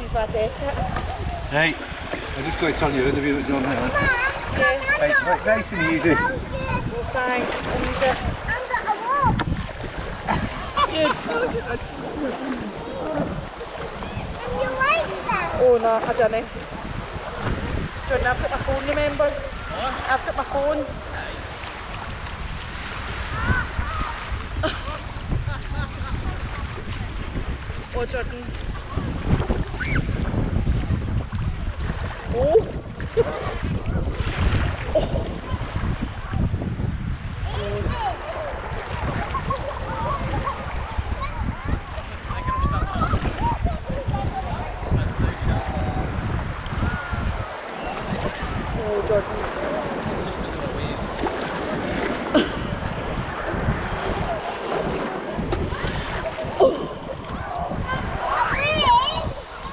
see that there. Hey, I just got to turn your interview with John Hill. Yeah, Right, right, nice and easy. well, thanks. And, oh no, I don't know. Jordan, I've got my phone, remember? I've got my phone. oh, Jordan. Oh. Oh, Jordan.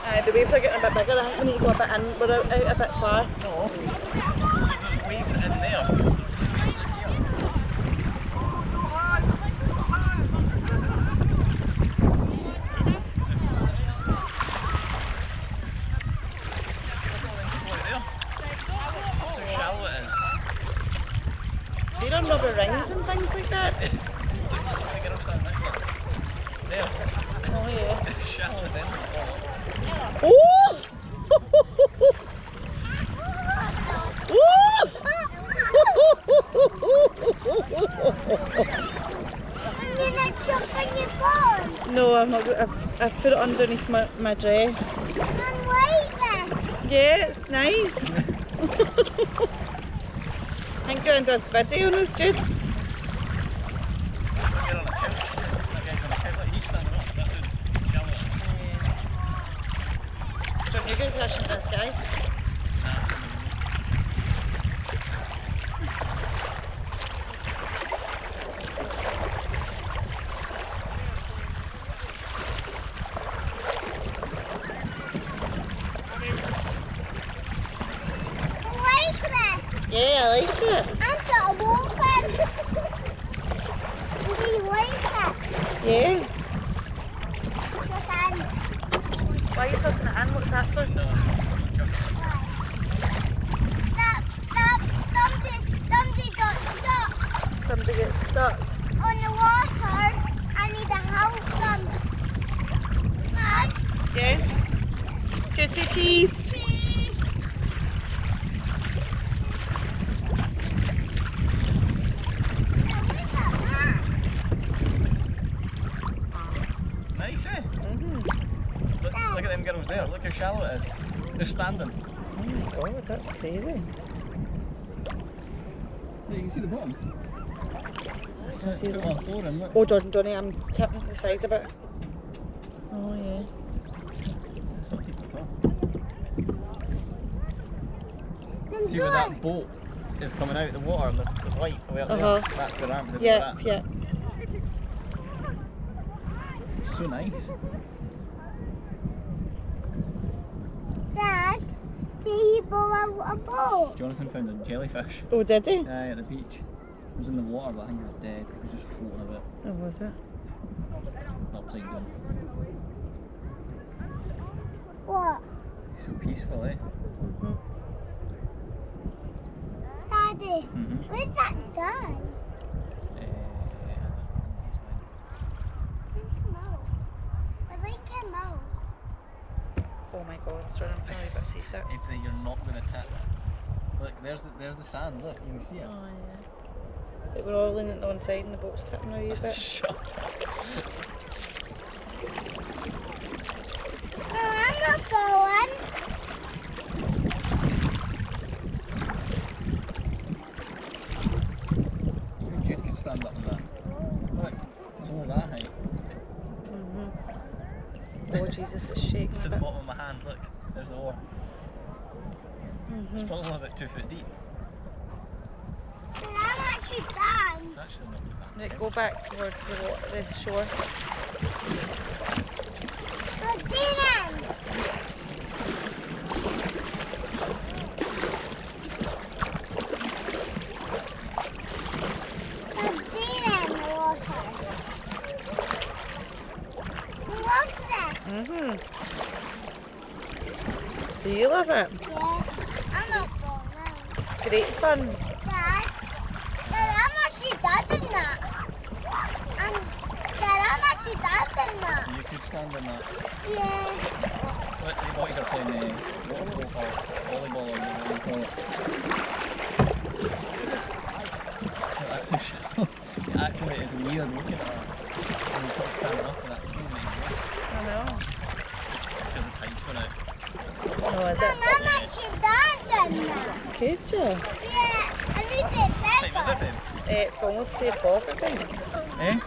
Uh, the waves are getting a bit bigger. I think we need to go a bit in. We're out, out a bit far. No. Waves in there. That's how shallow it is. They're on rubber rings and things like that. Can I get up to that next one? There. Oh yeah. Shallow then. Oh! no, I'm not. good. I've, I've put it underneath my, my dress. Yeah, it's nice. I think Grandad's video on his dudes. Get on a couch. That guy's on a couch. Look, he's standing up. That's how shallow it is. Don't you go crashing this guy? Yeah, I like it. Yeah. Why are you talking to Anne? What's that for? Somebody gets stuck. On the water, I need a help them. Mom, Yeah. Tootsie cheese. please. Nice, eh? Mm-hmm. Look, look at them girls there. Look how shallow it is. They're standing. Oh my god, that's crazy. Yeah, you can see the bottom. can see the- one floor in, look. Oh, Jordan, Johnny, I'm tipping the side a bit. Oh, yeah. It's not deep at all. See where that boat is coming out of the water, the, the light way up Uh-huh. there? That's the ramp. Yeah, yeah. It's so nice. Dad, did he blow out a boat? Jonathan found a jellyfish. Oh, did he? Aye, at the beach. It was in the water, but I think it was dead. It was just floating a bit Oh, was it? upside down. What? So peaceful, eh? Mm-hmm. Daddy, Mm-hmm. where's that guy? Where's Mo? I think him Mo. Oh my god, Jordan, I'm feeling a bit seasick. It's uh, you're not going to tap it. Look, there's the, there's the sand. Look, you can see it. Oh, yeah. But we're all leaning on the one side and the boat's tipping a wee bit. Shut up. Oh, I'm not going. Even Jude can stand up on that. Look, it's only that height. Mm-hmm. Oh, Jesus, it's shaking It's to a the bit. bottom of my hand. Look, there's the oar. Mm-hmm. It's probably about two foot deep. But I'm actually done. It's actually not too bad. Right, go back towards the, water, the shore. But Dylan, but Dylan, water. What's that? Mm-hmm. Do you love it? Yeah. I'm not going now. Great fun. Dad, Dad, I'm actually dancing that. I'm, Dad, I'm actually dancing that. You could stand in that. Yeah. What, what is it playing? Uh, volleyball or volleyball or volleyball? It actually, it actually is weird looking at that. When you put stand up for that thing, like, I know. because the tides went out. Oh, is Mom, it? I'm actually dancing that. You? Yeah. I need to is it pepper. It's almost 2 o'clock, I think. Eh?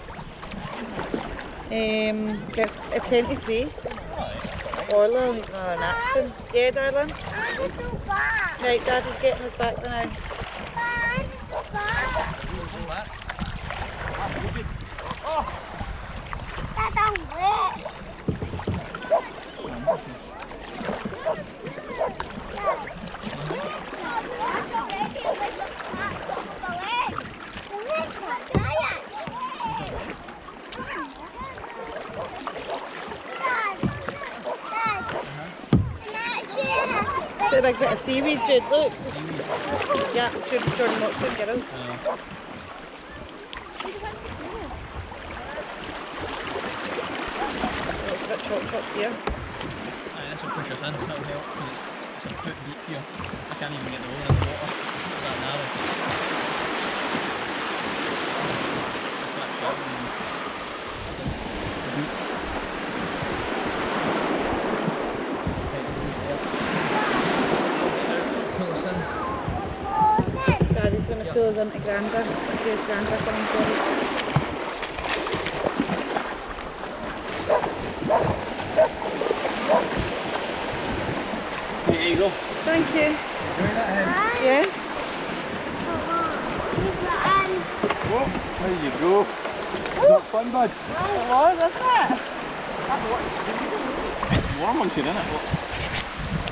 Um, it's a 10 to 3. Alright. Orla needs another nap soon. Yeah, darling. I need to back. Right, Daddy's getting us back now. I need to back. Come back. Dad, A big bit of seaweed, Jude, look. Yeah, Jude, Jordan watch it, girls. It's a bit chop chop here. aye, this will push us in, that'll help, because it's, it's a foot deep here. I can't even get the in the water. It's that narrow. It's that shallow and it's a deep. Pull us in. Daddy's going to pull us into Granda. Coming for us. Here you go. Thank you. Yeah? Whoa, there you go. Is that fun, bud? It was, wasn't it? It's warm once you're in it. Look.